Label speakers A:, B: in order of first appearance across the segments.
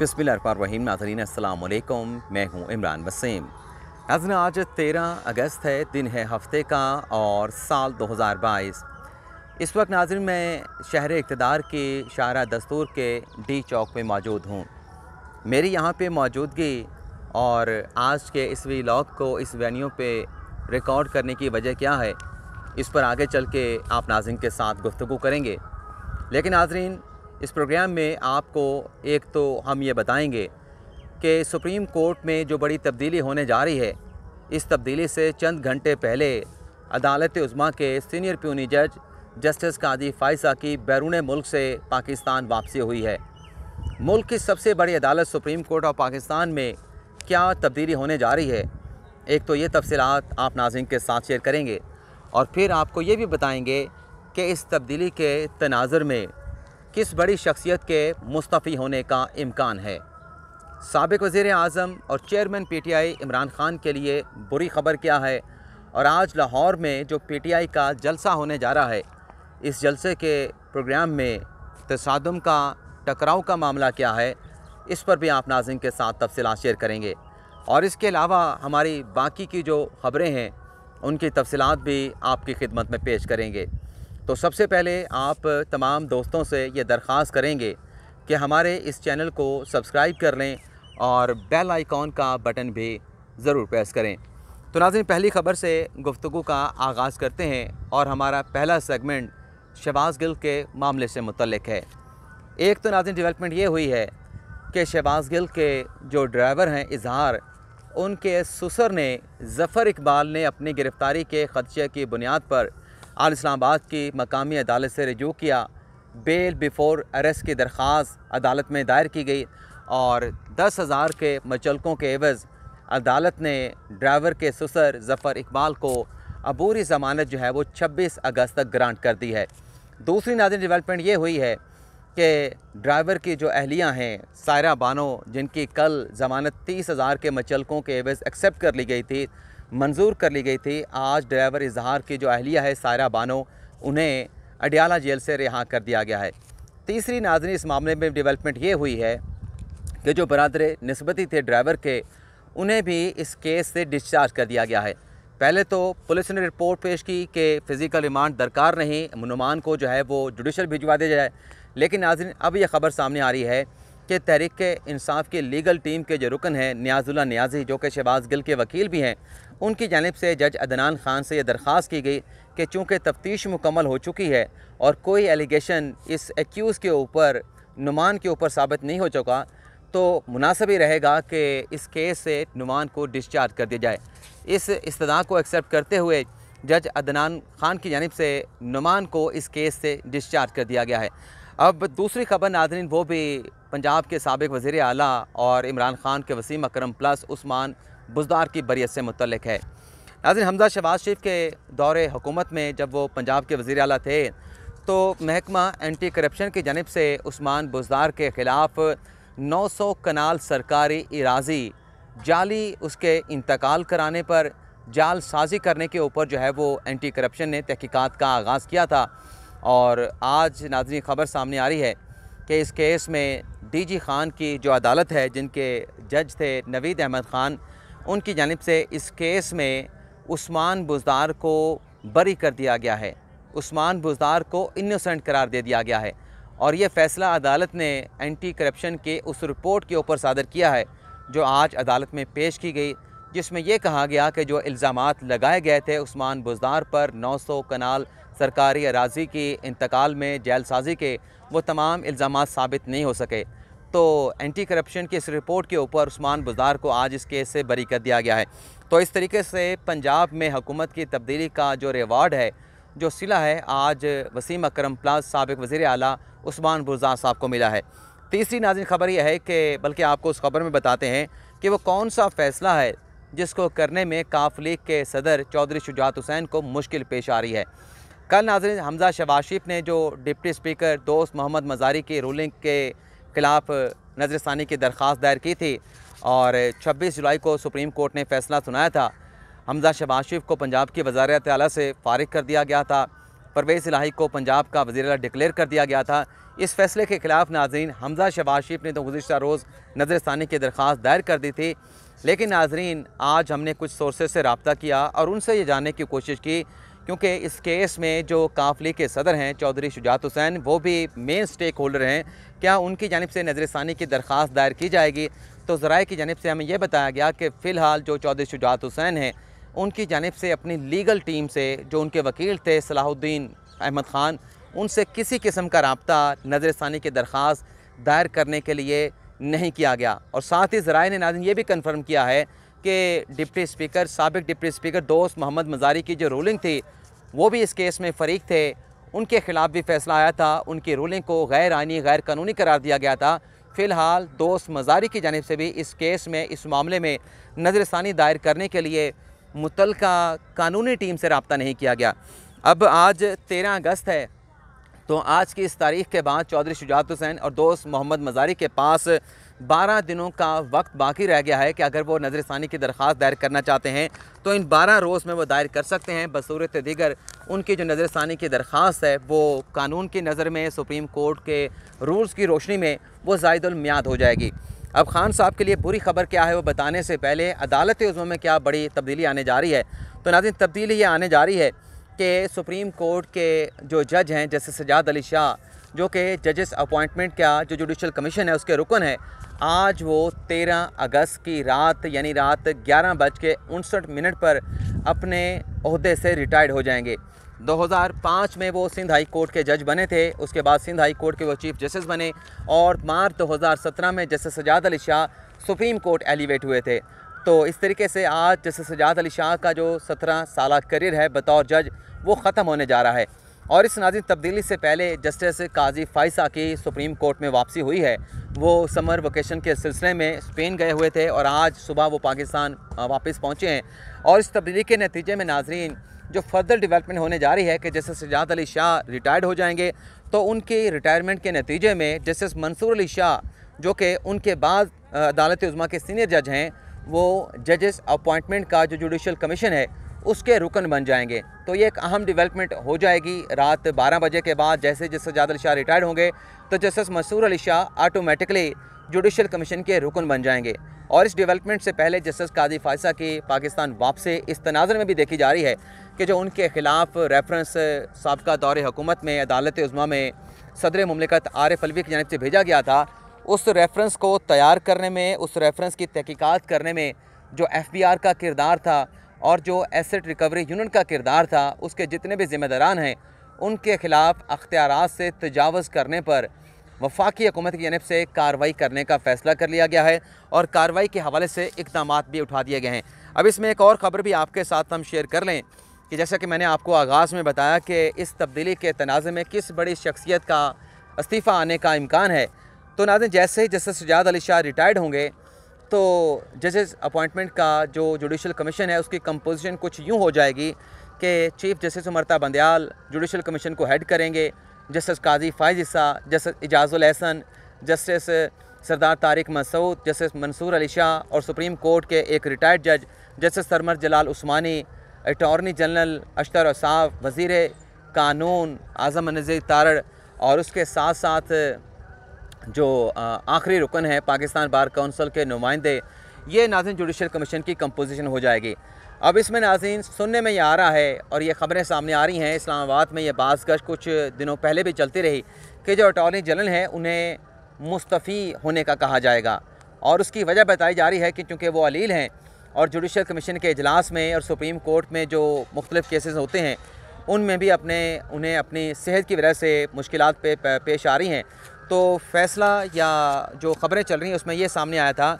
A: बिस्मिल्लाहिर्रहमानिर्रहीम नाजरीन वालेकुम मैं हूँ इमरान वसीम। नाजरीन आज 13 अगस्त है, दिन है हफ़्ते का और साल 2022 इस वक्त नाजरीन, मैं शहर इकतदार के शारा दस्तूर के डी चौक में मौजूद हूँ। मेरी यहाँ पे मौजूदगी और आज के इस व्लॉग को इस वेन्यू पे रिकॉर्ड करने की वजह क्या है, इस पर आगे चल के आप नाजरीन के साथ गुफ्तु करेंगे। लेकिन नाजरीन इस प्रोग्राम में आपको एक तो हम ये बताएँगे कि सुप्रीम कोर्ट में जो बड़ी तब्दीली होने जा रही है, इस तब्दीली से चंद घंटे पहले अदालत उज़मा के सीनियर प्यूनी जज जस्टिस कादी फ़ायसा की बैरून मुल्क से पाकिस्तान वापसी हुई है। मुल्क की सबसे बड़ी अदालत सुप्रीम कोर्ट ऑफ़ पाकिस्तान में क्या तब्दीली होने जा रही है, एक तो ये तफसीत आप नाजिन के साथ शेयर करेंगे और फिर आपको ये भी बताएँगे कि इस तब्दीली के तनाज़र में किस बड़ी शख्सियत के मुस्तफ़ी होने का इम्कान है? सबक वज़ी अजम और chairman P T I Imran Khan के लिए बुरी खबर क्या है? और आज लाहौर में जो पी टी आई का जलसा होने जा रहा है, इस जलसे के प्रोग्राम में तसादम का, टकराव का मामला क्या है? इस पर भी आप नाजिन के साथ तफसीत शेयर करेंगे। और इसके अलावा हमारी बाकी की जो ख़बरें हैं, उनकी तफसलत भी आपकी खिदमत में पेश करेंगे। तो सबसे पहले आप तमाम दोस्तों से ये दरख्वास्त करेंगे कि हमारे इस चैनल को सब्सक्राइब कर लें और बेल आइकॉन का बटन भी ज़रूर प्रेस करें। तो नाजिन पहली ख़बर से गुफ्तु का आगाज़ करते हैं और हमारा पहला सेगमेंट शहबाज गिल के मामले से मुतलक है। एक तो नाजिन डेवलपमेंट ये हुई है कि शहबाज गिल के जो ड्राइवर हैं, इजहार, उनके ससुर ने, ज़फ़र इकबाल ने अपनी गिरफ़्तारी के खदशे की बुनियाद पर आल इस्लामाबाद की मकामी अदालत से रजू किया। बेल बिफोर अरेस्ट की दरख्वास्त अदालत में दायर की गई और दस हज़ार के मचलकों के एवज़ अदालत ने ड्राइवर के ससर ज़फ़र इकबाल को अबूरी ज़मानत जो है वो 26 अगस्त तक ग्रांट कर दी है। दूसरी नाजिन डेवलपमेंट ये हुई है कि ड्राइवर की जो अहलियाँ हैं, सायरा बानो, जिनकी कल ज़मानत तीस हज़ार के मचलकों के एवज़ एक्सेप्ट कर ली गई थी मंजूर कर ली गई थी। आज ड्राइवर इजहार की जो अहलिया है सायरा बानो, उन्हें अडियाला जेल से रिहा कर दिया गया है। तीसरी नाजनी इस मामले में डेवलपमेंट ये हुई है कि जो बरदर नस्बती थे ड्राइवर के, उन्हें भी इस केस से डिस्चार्ज कर दिया गया है। पहले तो पुलिस ने रिपोर्ट पेश की कि फ़िज़िकल रिमांड दरकार नहीं नुमान को जो है वो जुडिशल भिजवा दिया जाए। लेकिन नाजरीन, अब यह ख़बर सामने आ रही है कि तहरीक इंसाफ की लीगल टीम के जो रुकन हैं न्याजुल्ला न्याजी, जो कि शहबाज गिल के वकील भी हैं, उनकी जानब से जज अदनान खान से यह दरख्वास्त की गई कि चूँकि तफ्तीश मुकम्मल हो चुकी है और कोई एलिगेशन इस एक्यूज़ के ऊपर, नुमान के ऊपर साबित नहीं हो चुका तो मुनासब ही रहेगा कि इस केस से नुमान को डिस्चार्ज कर दिया जाए। इस इस्तः को एक्सेप्ट करते हुए जज अदनान खान की जानब से नुमान को इस केस से डिस्चार्ज कर दिया गया है। अब दूसरी खबर नाजरीन, वो भी पंजाब के सबक वज़ी अली और इमरान खान के वसीम अक्रम प्लस उस्मान बुजदार की बरीत से मुतलक है। नाजिन हमजा शहबाज शरीफ के दौर हुकूमत में जब वो पंजाब के वज़ी अली थे तो महकमा एंटी करप्शन की जानब से उस्मान बुजदार के ख़िलाफ़ 900 कनाल सरकारी इराजी जाली उसके इंतकाल कराने पर जाल साजी करने के ऊपर जो है वो एंटी करप्शन ने तहकीक़ात का आगाज़ किया था। और आज नाजनी खबर सामने आ रही है कि इस केस में डी जी ख़ान की जो अदालत है, जिनके जज थे नवीद अहमद ख़ान, उनकी जानब से इस केस में उस्मान बुजदार को बरी कर दिया गया है। उस्मान बुजदार को इनोसेंट करार दे दिया गया है और ये फ़ैसला अदालत ने एंटी करप्शन के उस रिपोर्ट के ऊपर सादर किया है, जो आज अदालत में पेश की गई, जिसमें यह कहा गया कि जो इल्ज़ाम लगाए गए थे उस्मान बुजदार पर 900 कनाल सरकारी अराजी की इंतकाल में जेलसाजी के वो तमाम इल्ज़ाम साबित नहीं हो सके। तो एंटी करप्शन की इस रिपोर्ट के ऊपर उस्मान बुजार को आज इस केस से बरी कर दिया गया है। तो इस तरीके से पंजाब में हुकूमत की तब्दीली का जो रिवार्ड है, जो सिला है, आज वसीम अक्रम प्लस सबक वज़ी अली उस्मान बुजार साहब को मिला है। तीसरी नाजिन खबर यह है कि, बल्कि आपको उस खबर में बताते हैं कि वो कौन सा फ़ैसला है जिसको करने में काफ लीग के सदर चौधरी शुजात हुसैन को मुश्किल पेश आ रही है। कल नाजरन, हमजा शबाशिफ ने जो डिप्टी स्पीकर दोस्त मोहम्मद मजारी की रूलिंग के ख़िलाफ़ नजरसानी की दरख्वास्त दायर की थी और 26 जुलाई को सुप्रीम कोर्ट ने फैसला सुनाया था। हमजा शबाशिफ को पंजाब की वजारत अला से फारिग कर दिया गया था। परवेज़ इलाही को पंजाब का वजी डिक्लेयर कर दिया गया था। इस फैसले के खिलाफ नाजरीन, हमजा शबाज शरीफ ने तो गुजशत रोज़ नजरसानी की दरख्वास्त दायर कर दी थी। लेकिन नाजरीन, आज हमने कुछ सोर्सेज से रबता किया और उनसे ये जानने की कोशिश की क्योंकि इस केस में जो काफली के सदर हैं, चौधरी शुजात हुसैन, वो भी मेन स्टेक होल्डर हैं। क्या उनकी जानब से नज़र नजरसानी की दरख्वास्त दायर की जाएगी? तो ज़राए की जानब से हमें यह बताया गया कि फ़िलहाल जो चौधरी शुजात हुसैन हैं, उनकी जानब से अपनी लीगल टीम से जो उनके वकील थे, सलाहुद्दीन अहमद ख़ान, उनसे किसी किस्म का रबता नज़र नजरसानी की दरख्वास्त दायर करने के लिए नहीं किया गया। और साथ ही ज़राए ने नाजिन ये भी कन्फर्म किया है कि डिप्टी स्पीकर, सबक डिप्टी स्पीकर दोस्त मोहम्मद मजारी की जो रूलिंग थी, वो भी इस केस में फ़रीक थे। उनके ख़िलाफ़ भी फैसला आया था। उनकी रूलिंग को गैर आनी गैर कानूनी करार दिया गया था। फ़िलहाल दोस्त मजारी की जानब से भी इस केस में, इस मामले में नज़रसानी दायर करने के लिए मुतल कानूनी टीम से रबता नहीं किया गया। अब आज तेरह अगस्त है तो आज की इस तारीख के बाद चौधरी शुजात हुसैन और दोस्त मोहम्मद मजारी के पास बारह दिनों का वक्त बाकी रह गया है कि अगर वो नजरसानी की दरख्वास्त दायर करना चाहते हैं तो इन बारह रोज़ में वो दायर कर सकते हैं। बसूरत दीगर उनकी जो नजरसानी की दरख्वास्त है, वो कानून की नज़र में, सुप्रीम कोर्ट के रूल्स की रोशनी में वो जायदुलमियाद हो जाएगी। अब खान साहब के लिए बुरी खबर क्या है वो बताने से पहले अदालत उज़ों में क्या बड़ी तब्दीली आने जा रही है? तो नाजिन तब्दीली ये आने जा रही है कि सुप्रीम कोर्ट के जो जज हैं जैसे सजाद अली शाह, जो कि जजेस अपॉइंटमेंट का जो जुडिशल कमीशन है, उसके रुकन है आज वो तेरह अगस्त की रात, यानी रात ग्यारह बज के उनसठ मिनट पर अपने अहदे से रिटायर्ड हो जाएँगे। 2005 में वो सिंध हाई कोर्ट के जज बने थे। उसके बाद सिंध हाई कोर्ट के वो चीफ जस्टिस बने और मार्च 2017 में justice Sajjad Ali Shah supreme court elevate हुए थे। तो इस तरीके से आज जस्टिस सजाद अली शाह का जो सत्रह साल करियर है, बतौर जज, वो ख़त्म होने जा रहा है। और इस नाजिन तब्दीली से पहले जस्टिस काजी फ़ाइसा की सुप्रीम कोर्ट में वापसी हुई है। वो समर वोकेशन के सिलसिले में स्पेन गए हुए थे और आज सुबह वो पाकिस्तान वापस पहुँचे हैं। और इस तब्दीली के नतीजे में नाजरीन, जो फर्दर डेवलपमेंट होने जा रही है कि जैसे सजाद अली शाह रिटायर्ड हो जाएँगे तो उनकी रिटायरमेंट के नतीजे में जस्टिस मंसूर अली शाह, जो कि उनके बाद अदालत उज़मा के सीनियर जज हैं, वो जजेस अपॉइंटमेंट का जो जुडिशल कमीशन है उसके रुकन बन जाएँगे। तो ये एक अहम डेवलपमेंट हो जाएगी। रात 12 बजे के बाद जैसे जैसे जाद अली शाह रिटायर्ड होंगे तो justice Mansoor Ali Shah automatically judicial commission के रुकन बन जाएँगे। और इस डेवलपमेंट से पहले जस्टिस कादी फायसा की पाकिस्तान वापसी इस तनाजर में भी देखी जा रही है कि जो उनके ख़िलाफ़ रेफरेंस सबका दौर हुकूमत में, अदालत उज़मा में सदर ममलिकत आर अलवी की जानब से भेजा गया था, उस रेफरेंस को तैयार करने में, उस रेफरेंस की तहकीक़ात करने में जो एफ़ बी आर का किरदार था और जो एसेट रिकवरी यूनिट का किरदार था, उसके जितने भी ज़िम्मेदारान हैं, उनके ख़िलाफ़ अख्तियार से तजावज़ करने पर वफाकी हुकूमत की जानब से कार्रवाई करने का फ़ैसला कर लिया गया है और कार्रवाई के हवाले से इकदाम भी उठा दिए गए हैं। अब इसमें एक और ख़बर भी आपके साथ हम शेयर कर लें कि जैसा कि मैंने आपको आगाज़ में बताया कि इस तब्दीली के तनाज़ में किस बड़ी शख्सियत का इस्तीफ़ा आने का इम्कान है तो नाजन जैसे ही जस्टिस सजाद अली शाह रिटायर्ड होंगे तो जजेस अपॉइंटमेंट का जो जुडिशल कमीशन है, उसकी कंपोजिशन कुछ यूँ हो जाएगी कि chief justice Umar Ata Bandial judicial commission को हेड करेंगे justice Qazi Faez Isa justice Ijazul Ahsan justice Sardar Tariq Masood justice Mansoor Ali Shah और सुप्रीम कोर्ट के एक रिटायर्ड जज justice Sarmad Jalal Osmany attorney general Ashtar Ausaf वज़ी कानून, आज़म नज़ीर तारड़ और उसके साथ साथ जो आखिरी रुकन है पाकिस्तान बार कौंसिल के नुमाइंदे ये नाजिन जुडिशल कमीशन की कंपोजिशन हो जाएगी। अब इसमें नाजिन सुनने में ये आ रहा है और ये ख़बरें सामने आ रही हैं इस्लामाबाद में ये बास गश कुछ दिनों पहले भी चलती रही कि जो अटॉर्नी जनरल हैं उन्हें मुस्तफ़ी होने का कहा जाएगा। और उसकी वजह बताई जा रही है कि चूँकि वो अलील हैं और जुडिशल कमीशन के अजलास में और सुप्रीम कोर्ट में जो मुख्तलिफ़ केसेस होते हैं उनमें भी अपने उन्हें अपनी सेहत की वजह से मुश्किल पे, पेश आ रही हैं। तो फ़ैसला या जो ख़बरें चल रही हैं, उसमें ये सामने आया था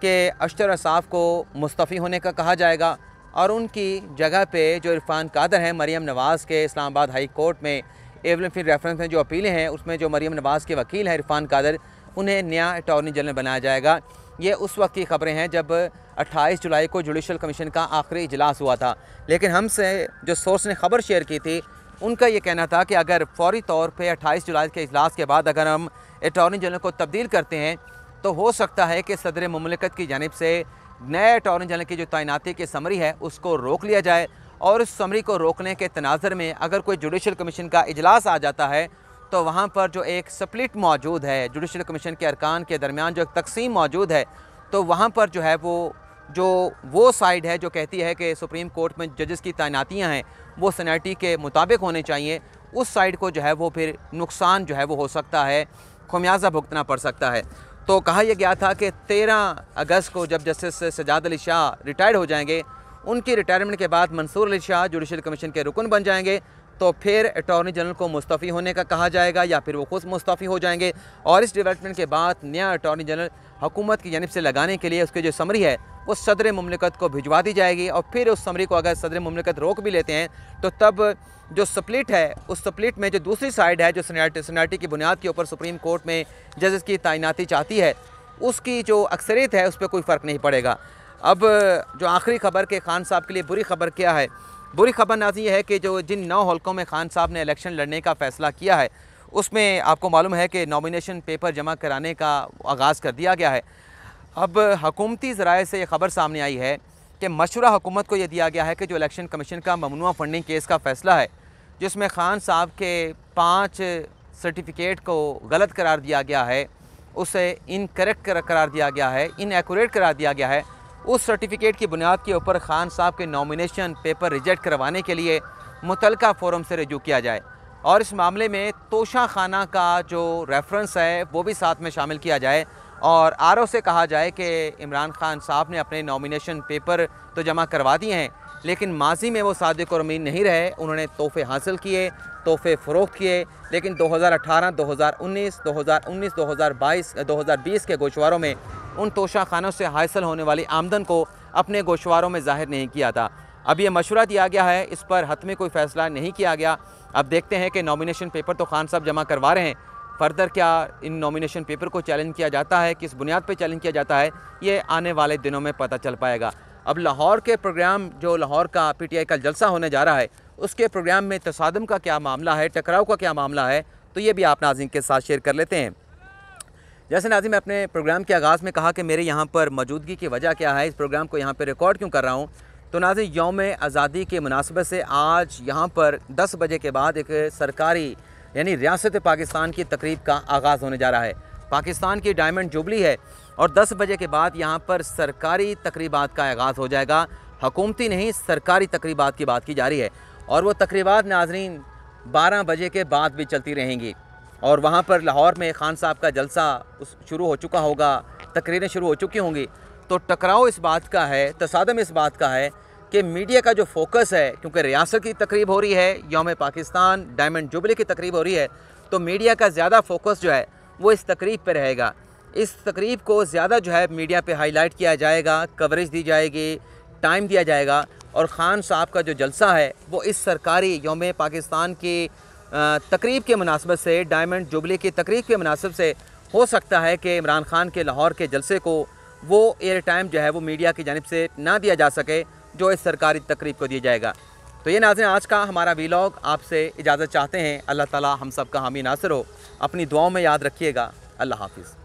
A: कि अशतर असाफ़ को मुस्तफ़ी होने का कहा जाएगा और उनकी जगह पे जो इरफान कादर हैं मरीम नवाज़ के इस्लामाबाद हाई कोर्ट में एवलन फिर रेफरेंस में जो अपीलें हैं, उसमें जो मरीम नवाज़ के वकील हैं, इरफान कादर, उन्हें नया अटॉर्नी जनरल बनाया जाएगा। ये उस वक्त की ख़बरें हैं जब 28 जुलाई को जुडिशल कमीशन का आखिरी इजलास हुआ था। लेकिन हमसे जो सोर्स ने ख़बर शेयर की थी उनका ये कहना था कि अगर फौरी तौर पे 28 जुलाई के अजलास के बाद अगर हम अटॉर्नी जनरल को तब्दील करते हैं तो हो सकता है कि सदर ममलिकत की जानब से नए अटॉर्नी जनरल की जो तैनाती की समरी है, उसको रोक लिया जाए। और उस समरी को रोकने के तनाजर में अगर कोई जुडिशल कमीशन का इजलास आ जाता है तो वहाँ पर जो एक स्प्लिट मौजूद है जुडिशल कमीशन के अरकान के दरमियान जो एक तकसीम मौजूद है तो वहाँ पर जो है वो, जो वो साइड है जो कहती है कि सुप्रीम कोर्ट में जजेस की तैनातियाँ हैं वो सनैटी के मुताबिक होने चाहिए। उस साइड को जो है वो फिर नुकसान जो है वो हो सकता है, खमियाजा भुगतना पड़ सकता है। तो कहा यह गया था कि 13 अगस्त को जब जस्टिस सजाद अली शाह रिटायर्ड हो जाएँगे, उनकी रिटायरमेंट के बाद मंसूर अली शाह जुडिशल कमीशन के रुकन बन जाएँगे। तो फिर अटॉर्नी जनरल को मुस्तफ़ी होने का कहा जाएगा या फिर वो खुद मुस्तफ़ी हो जाएँगे। और इस डेवलपमेंट के बाद नया अटॉर्नी जनरल हुकूमत की जानब से लगाने के लिए उसकी जो समरी है, वो सदर ममलिकत को भिजवा दी जाएगी। और फिर उस समरी को अगर सदर ममलिकत रोक भी लेते हैं तो तब जो स्प्लिट है, उस स्प्लिट में जो दूसरी साइड है, जो सनाटी की बुनियाद के ऊपर सुप्रीम कोर्ट में जजेस की तैनाती चाहती है, उसकी जो अक्सरियत है, उस पर कोई फ़र्क नहीं पड़ेगा। अब जो आखिरी खबर के खान साहब के लिए बुरी खबर क्या है बुरी खबर नाजी है कि जो जिन नौ हल्कों में खान साहब ने इलेक्शन लड़ने का फ़ैसला किया है, उसमें आपको मालूम है कि नॉमिनेशन पेपर जमा कराने का आगाज़ कर दिया गया है। अब हकूमती ज़राए से ये ख़बर सामने आई है कि मशूरा हुकूमत को यह दिया गया है कि जो इलेक्शन कमीशन का ममनुआ फंडिंग केस का फ़ैसला है, जिसमें खान साहब के पाँच सर्टिफिकेट को गलत करार दिया गया है, उसे इनकरेक्ट करार दिया गया है इनएकुरेट करार दिया गया है। उस सर्टिफिकेट की बुनियाद के ऊपर खान साहब के नॉमिनेशन पेपर रिजेक्ट करवाने के लिए मुतल फोरम से रजू किया जाए। और इस मामले में तोशा खाना का जो रेफरेंस है वो भी साथ में शामिल किया जाए। और आरओ से कहा जाए कि इमरान खान साहब ने अपने नॉमिनेशन पेपर तो जमा करवा दिए हैं लेकिन माजी में वो सादिक और अमीन नहीं रहे। उन्होंने तोहफे हासिल किए तोहफे फ़रोख्त किए लेकिन 2018, 2019, 2019, 2022, 2020 के गोशवारों में उन तोशा खानों से हासिल होने वाली आमदन को अपने गोशवारों में ज़ाहिर नहीं किया था। अब ये मशवरा दिया गया है, इस पर हत में कोई फ़ैसला नहीं किया गया। अब देखते हैं कि नॉमिनेशन पेपर तो खान साहब जमा करवा रहे हैं। फर्दर क्या इन नॉमिनेशन पेपर को चैलेंज किया जाता है, किस बुनियाद पर चैलेंज किया जाता है, ये आने वाले दिनों में पता चल पाएगा। अब लाहौर के प्रोग्राम जो लाहौर का पीटीआई का जलसा होने जा रहा है, उसके प्रोग्राम में तसादम का क्या मामला है, टकराव का क्या मामला है तो ये भी आप नाजिन के साथ शेयर कर लेते हैं। जैसे नाजिम मैं अपने प्रोग्राम के आगाज़ में कहा कि मेरे यहाँ पर मौजूदगी की वजह क्या है? इस प्रोग्राम को यहाँ पर रिकॉर्ड क्यों कर रहा हूँ? तो नाजिम योम आज़ादी के मुनासबत से आज यहाँ पर दस बजे के बाद एक सरकारी, यानी रियासत पाकिस्तान की तकरीब का आगाज़ होने जा रहा है। पाकिस्तान की डायमंड जुबली है और 10 बजे के बाद यहाँ पर सरकारी तकरीबा का आगाज़ हो जाएगा। हकूमती नहीं, सरकारी तकरीबा की बात की जा रही है और वो तकरीबा नाजरीन 12 बजे के बाद भी चलती रहेंगी। और वहाँ पर लाहौर में ख़ान साहब का जलसा उस शुरू हो चुका होगा, तकरीरें शुरू हो चुकी होंगी। तो टकराव इस बात का है, तसादम इस बात का है कि मीडिया का जो फोकस है, क्योंकि रियासत की तकरीब हो रही है, योम पाकिस्तान, डायमंड जुबली की तकरीब हो रही है तो मीडिया का ज़्यादा फोकस जो है, वो इस तकरीब पर रहेगा। इस तकरीब को ज़्यादा जो है मीडिया पे हाईलाइट किया जाएगा, कवरेज दी जाएगी, टाइम दिया जाएगा, और ख़ान साहब का जो जलसा है, वो इस सरकारी योम पाकिस्तान की तकरीब के मुनासबत से, डायमंड जुबली की तकरीब के मुनासब से हो सकता है कि इमरान खान के लाहौर के जलसे को वो एयर टाइम जो है वो मीडिया की जानब से ना दिया जा सके, जो इस सरकारी तकरीब को दिया जाएगा। तो ये नाजन आज का हमारा वीलॉग आपसे इजाज़त चाहते हैं। अल्लाह ताला हम सब का हामी नासर हो। अपनी दुआओं में याद रखिएगा। अल्लाह हाफिज़।